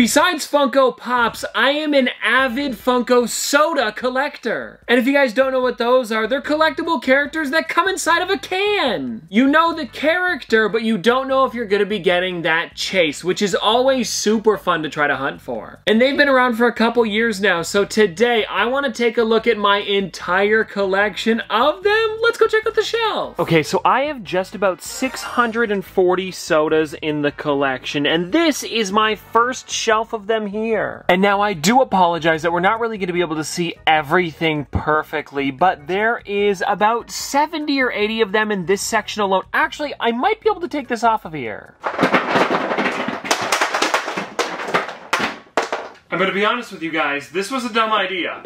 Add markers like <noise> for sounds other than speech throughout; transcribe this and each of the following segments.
Besides Funko Pops, I am an avid Funko Soda collector. And if you guys don't know what those are, they're collectible characters that come inside of a can. You know the character, but you don't know if you're gonna be getting that chase, which is always super fun to try to hunt for. And they've been around for a couple years now, so today I wanna take a look at my entire collection of them. Let's go check out the shelf. Okay, so I have just about 640 sodas in the collection, and this is my first shelf of them here. And now I do apologize that we're not really gonna be able to see everything perfectly, but there is about 70 or 80 of them in this section alone. Actually, I might be able to take this off of here. I'm gonna be honest with you guys, this was a dumb idea.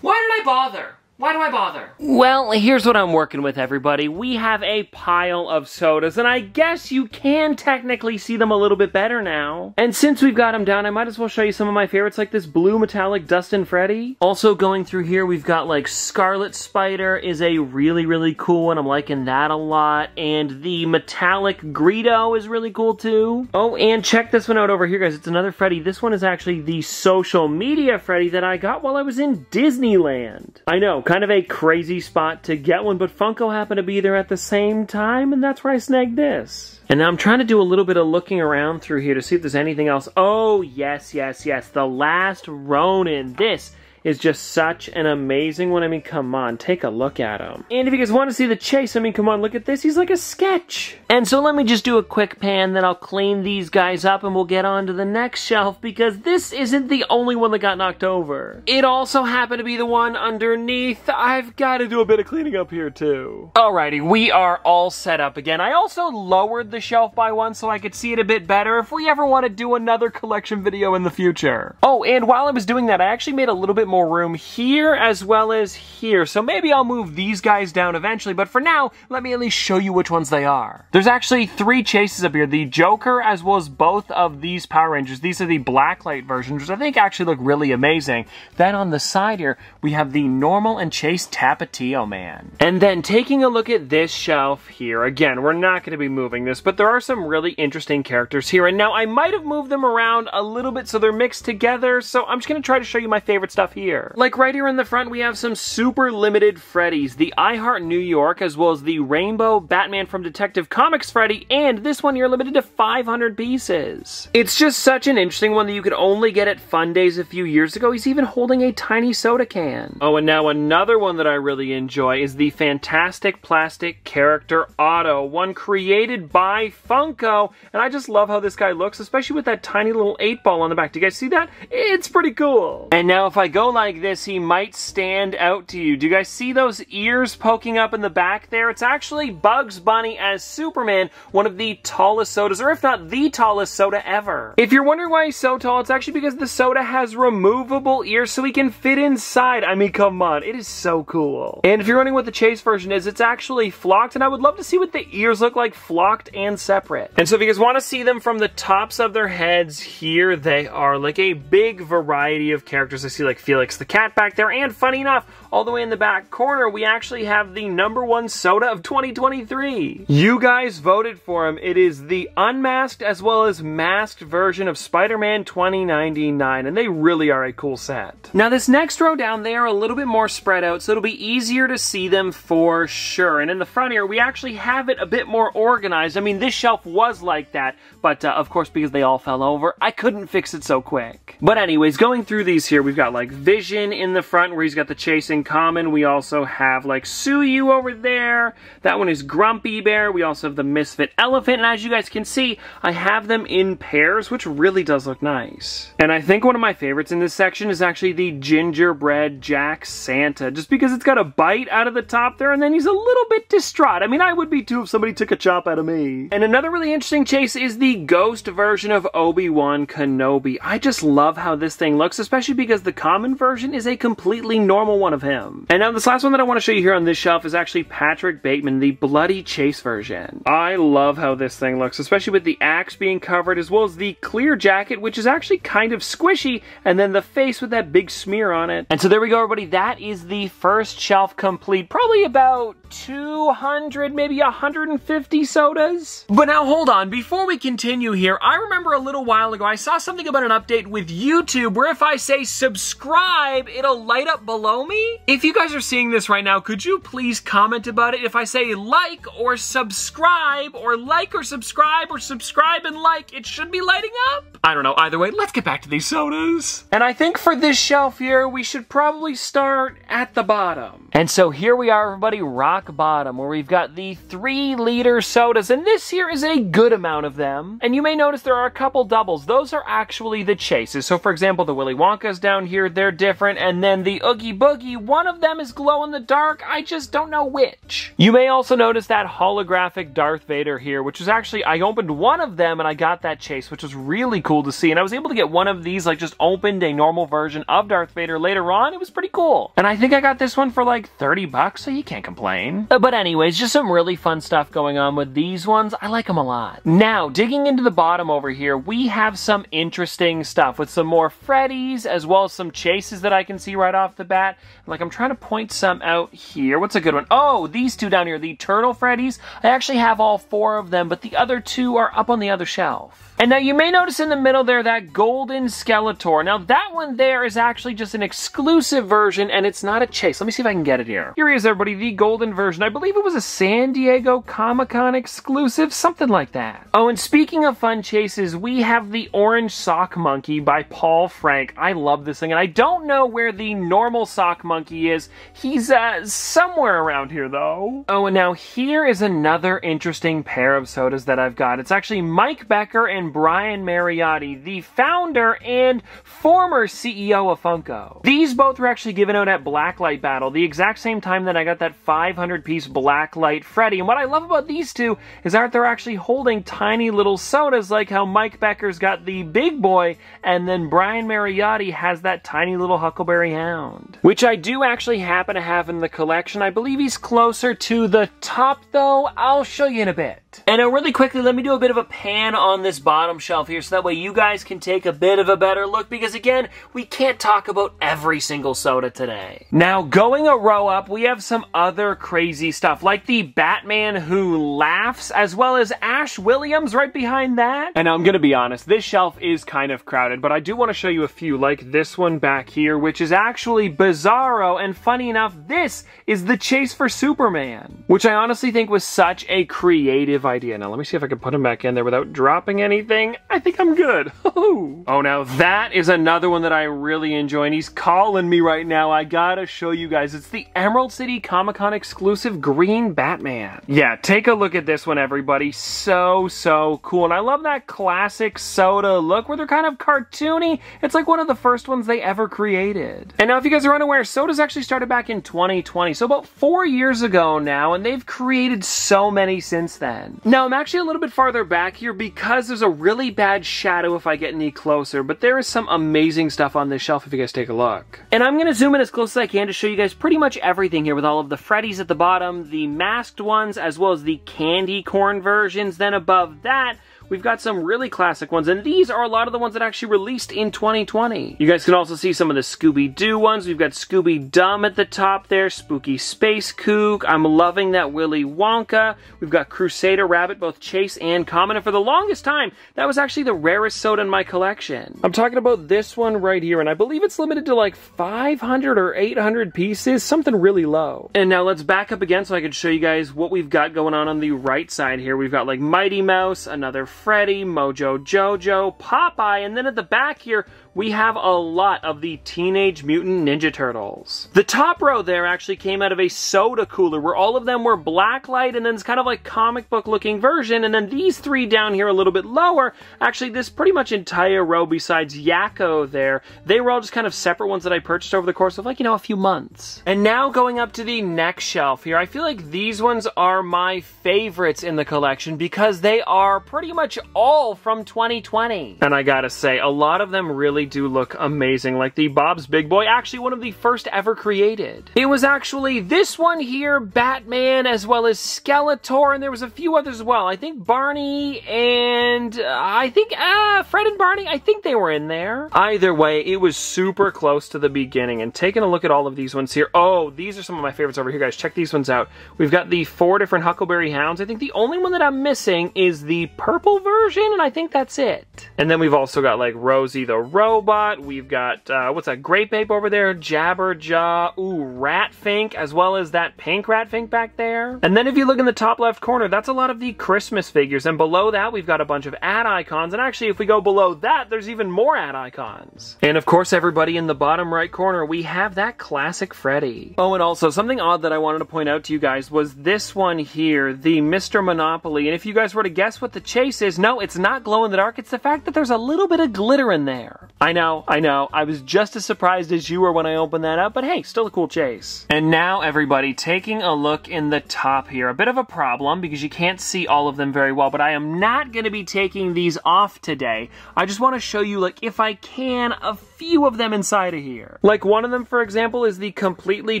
Why did I bother? Why do I bother? Well, here's what I'm working with, everybody. We have a pile of sodas, and I guess you can technically see them a little bit better now. And since we've got them down, I might as well show you some of my favorites, like this blue metallic Dustin Freddy. Also going through here, we've got like Scarlet Spider is a really, really cool one. I'm liking that a lot. And the metallic Greedo is really cool too. Oh, and check this one out over here, guys. It's another Freddy. This one is actually the social media Freddy that I got while I was in Disneyland. I know, kind of a crazy spot to get one, but Funko happened to be there at the same time, and that's where I snagged this. And now I'm trying to do a little bit of looking around through here to see if there's anything else. Oh, yes, yes, yes. The Last Ronin. This is just such an amazing one. I mean, come on, take a look at him. And if you guys want to see the chase, I mean, come on, look at this. He's like a sketch. And so let me just do a quick pan, then I'll clean these guys up and we'll get on to the next shelf because this isn't the only one that got knocked over. It also happened to be the one underneath. I've got to do a bit of cleaning up here too. Alrighty, we are all set up again. I also lowered the shelf by one so I could see it a bit better if we ever want to do another collection video in the future. Oh, and while I was doing that, I actually made a little bit more room here as well as here. So maybe I'll move these guys down eventually, but for now, let me at least show you which ones they are. There's actually three chases up here. The Joker as well as both of these Power Rangers. These are the blacklight versions, which I think actually look really amazing. Then on the side here, we have the normal and Chase Tapatio Man. And then taking a look at this shelf here, again, we're not going to be moving this, but there are some really interesting characters here. And now I might have moved them around a little bit so they're mixed together, so I'm just going to try to show you my favorite stuff here. Like right here in the front, we have some super limited Freddys. The I Heart New York, as well as the Rainbow Batman from Detective Comics Freddy, and this one you're limited to 500 pieces. It's just such an interesting one that you could only get at Fundays a few years ago. He's even holding a tiny soda can. Oh, and now another one that I really enjoy is the Fantastik Plastik Character Auto, one created by Funko, and I just love how this guy looks, especially with that tiny little 8 ball on the back. Do you guys see that? It's pretty cool. And now if I go like this, he might stand out to you. Do you guys see those ears poking up in the back there? It's actually Bugs Bunny as Superman, one of the tallest sodas, or if not the tallest soda ever. If you're wondering why he's so tall, it's actually because the soda has removable ears so he can fit inside. I mean, come on, it is so cool. And if you're wondering what the Chase version is, it's actually flocked, and I would love to see what the ears look like flocked and separate. And so if you guys want to see them from the tops of their heads, here they are, like a big variety of characters. I see like Felix the Cat back there, and funny enough, all the way in the back corner, we actually have the number one soda of 2023. You guys voted for him. It is the unmasked as well as masked version of Spider-Man 2099, and they really are a cool set. Now this next row down, they are a little bit more spread out, so it'll be easier to see them for sure. And in the front here, we actually have it a bit more organized. I mean, this shelf was like that, but uh, of course, because they all fell over, I couldn't fix it so quick. But anyways, going through these here, we've got like Vision in the front where he's got the chase common. We also have like Suyu over there. That one is Grumpy Bear. We also have the Misfit Elephant. And as you guys can see, I have them in pairs, which really does look nice. And I think one of my favorites in this section is actually the Gingerbread Jack Santa, just because it's got a bite out of the top there and then he's a little bit distraught. I mean, I would be too if somebody took a chop out of me. And another really interesting chase is the ghost version of Obi-Wan Kenobi. I just love how this thing looks, especially because the common version is a completely normal one of him. And now this last one that I want to show you here on this shelf is actually Patrick Bateman, the Bloody Chase version. I love how this thing looks, especially with the axe being covered as well as the clear jacket, which is actually kind of squishy, and then the face with that big smear on it. And so there we go, everybody. That is the first shelf complete. Probably about 200, maybe 150 sodas. But now hold on, before we continue here, I remember a little while ago I saw something about an update with YouTube where if I say subscribe, it'll light up below me. If you guys are seeing this right now, could you please comment about it? If I say like or subscribe or like or subscribe or subscribe and like, it should be lighting up. I don't know, either way, let's get back to these sodas. And I think for this shelf here, we should probably start at the bottom. And so here we are, everybody, rock bottom, where we've got the three liter sodas, and this here is a good amount of them. And you may notice there are a couple doubles. Those are actually the chases. So for example, the Willy Wonkas down here, they're different, and then the Oogie Boogie, one of them is glow in the dark, I just don't know which. You may also notice that holographic Darth Vader here, which is actually, I opened one of them and I got that chase, which was really cool to see. And I was able to get one of these, like just opened a normal version of Darth Vader later on. It was pretty cool. And I think I got this one for like 30 bucks, so you can't complain. Uh, but anyways, just some really fun stuff going on with these ones. I like them a lot. Now, digging into the bottom over here, we have some interesting stuff with some more Freddies, as well as some chases that I can see right off the bat. Like, I'm trying to point some out here. What's a good one? Oh, these two down here, the Turtle Freddies. I actually have all four of them, but the other two are up on the other shelf. And now you may notice in the middle there that golden Skeletor. Now that one there is actually just an exclusive version and it's not a chase. Let me see if I can get it here. Here he is everybody, the golden version. I believe it was a San Diego Comic-Con exclusive, something like that. Oh, and speaking of fun chases, we have the Orange Sock Monkey by Paul Frank. I love this thing and I don't know where the normal Sock Monkey is. He's uh, somewhere around here though. Oh, and now here is another interesting pair of sodas that I've got. It's actually Mike Becker and Brian Mariotti, the founder and former CEO of Funko. These both were actually given out at Blacklight Battle, the exact same time that I got that 500 piece Blacklight Freddy. And what I love about these two is that they're actually holding tiny little sodas like how Mike Becker's got the big boy and then Brian Mariotti has that tiny little Huckleberry Hound. Which I do actually happen to have in the collection. I believe he's closer to the top though. I'll show you in a bit. And now really quickly, let me do a bit of a pan on this bottom shelf here so that way you guys can take a bit of a better look because again, we can't talk about every single soda today. Now, going a row up, we have some other crazy stuff like the Batman Who Laughs as well as Ash Williams right behind that. And I'm gonna be honest, this shelf is kind of crowded, but I do want to show you a few like this one back here, which is actually Bizarro and funny enough, this is the Chase for Superman, which I honestly think was such a creative idea. Now, let me see if I can put him back in there without dropping anything. I think I'm good. <laughs> Oh, oh, now that is another one that I really enjoy, and he's calling me right now. I gotta show you guys. It's the Emerald City Comic-Con exclusive Green Batman. Yeah, take a look at this one, everybody. So, so cool. And I love that classic soda look where they're kind of cartoony. It's like one of the first ones they ever created. And now, if you guys are unaware, sodas actually started back in 2020, so about four years ago now, and they've created so many since then. Now, I'm actually a little bit farther back here because there's a really bad shadow if I get any closer, but there is some amazing stuff on this shelf if you guys take a look. And I'm to zoom in as close as I can to show you guys pretty much everything here with all of the Freddy's at the bottom, the masked ones, as well as the candy corn versions. Then above that, we've got some really classic ones, and these are a lot of the ones that actually released in 2020. You guys can also see some of the Scooby-Doo ones. We've got Scooby-Dum at the top there, Spooky Space Kook. I'm loving that Willy Wonka. We've got Crusader Rabbit, both Chase and Common, and for the longest time, that was actually the rarest soda in my collection. I'm talking about this one right here, and I believe it's limited to like 500 or 800 pieces, something really low. And now let's back up again so I can show you guys what we've got going on on the right side here. We've got like Mighty Mouse, another Freddy, Mojo Jojo, Popeye, and then at the back here, we have a lot of the Teenage Mutant Ninja Turtles. The top row there actually came out of a soda cooler where all of them were blacklight and then it's kind of like comic book looking version. And then these three down here a little bit lower, actually this pretty much entire row besides Yakko there, they were all just kind of separate ones that I purchased over the course of like, you know, a few months. And now going up to the next shelf here, I feel like these ones are my favorites in the collection because they are pretty much all from 2020. And I gotta say, a lot of them really really do look amazing, like the Bob's Big Boy, actually one of the first ever created. It was actually this one here, Batman, as well as Skeletor, and there was a few others as well. I think Barney and uh, I think uh, Fred and Barney, I think they were in there. Either way, it was super close to the beginning, and taking a look at all of these ones here, oh, these are some of my favorites over here, guys. Check these ones out. We've got the four different Huckleberry Hounds. I think the only one that I'm missing is the purple version, and I think that's it. And then we've also got like Rosie the Robot. We've got, uh, what's that, Grape Ape over there, Jabberjaw, ooh, Ratfink, as well as that pink Ratfink back there. And then if you look in the top left corner, that's a lot of the Christmas figures. And below that, we've got a bunch of ad icons. And actually, if we go below that, there's even more ad icons. And of course, everybody in the bottom right corner, we have that classic Freddy. Oh, and also, something odd that I wanted to point out to you guys was this one here, the Mr. Monopoly. And if you guys were to guess what the chase is, no, it's not glow in the dark. It's the fact that there's a little bit of glitter in there. I know, I know. I was just as surprised as you were when I opened that up, but hey, still a cool chase. And now, everybody, taking a look in the top here. A bit of a problem because you can't see all of them very well, but I am not going to be taking these off today. I just want to show you, like, if I can, a few of them inside of here. Like one of them, for example, is the completely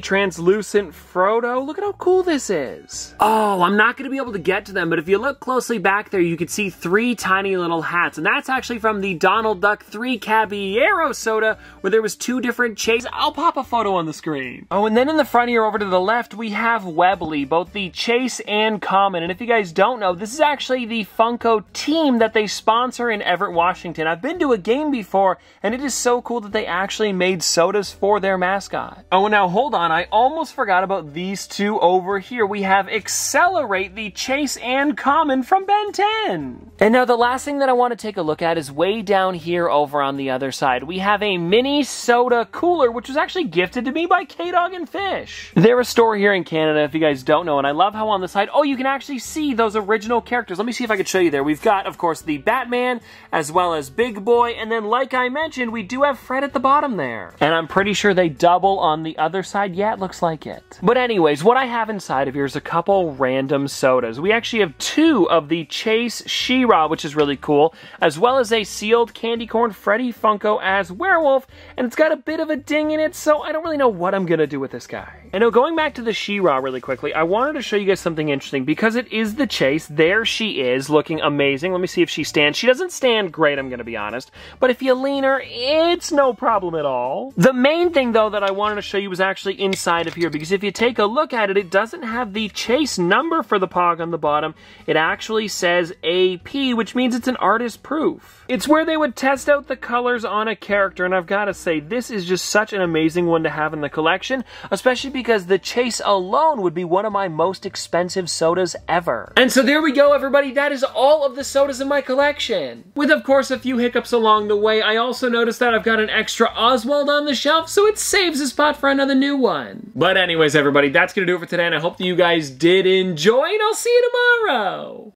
translucent Frodo. Look at how cool this is. Oh, I'm not going to be able to get to them, but if you look closely back there, you can see three tiny little hats, and that's actually from the Donald Duck 3 Caballero soda, where there was two different chases. I'll pop a photo on the screen. Oh, and then in the front here over to the left, we have Webbly, both the Chase and Common, and if you guys don't know, this is actually the Funko team that they sponsor in Everett, Washington. I've been to a game before, and it is so cool that they actually made sodas for their mascot. Oh, now hold on, I almost forgot about these two over here. We have XLR8, the Chase and Common from Ben 10. And now the last thing that I want to take a look at is way down here over on the other side. We have a mini soda cooler, which was actually gifted to me by K-Dog and Fish. They're a store here in Canada, if you guys don't know, and I love how on the side, oh, you can actually see those original characters. Let me see if I can show you there. We've got, of course, the Batman, as well as Big Boy, and then like I mentioned, we do have Fred at the bottom there. And I'm pretty sure they double on the other side. Yeah, it looks like it. But anyways, what I have inside of here is a couple random sodas. We actually have two of the Chase She-Ra, which is really cool, as well as a sealed candy corn Freddy Funko as Werewolf, and it's got a bit of a ding in it, so I don't really know what I'm gonna do with this guy. And now going back to the She-Ra really quickly, I wanted to show you guys something interesting because it is the Chase. There she is, looking amazing. Let me see if she stands. She doesn't stand great, I'm gonna be honest, but if you lean her, it's no problem at all. The main thing though that I wanted to show you was actually inside of here because if you take a look at it, it doesn't have the chase number for the Pog on the bottom. It actually says AP, which means it's an artist proof. It's where they would test out the colors on a character, and I've got to say, this is just such an amazing one to have in the collection, especially because the chase alone would be one of my most expensive sodas ever. And so there we go, everybody. That is all of the sodas in my collection. With, of course, a few hiccups along the way, I also noticed that I've got an extra Oswald on the shelf, so it saves a spot for another new one. But anyways, everybody, that's to do it for today, and I hope that you guys did enjoy, and I'll see you tomorrow.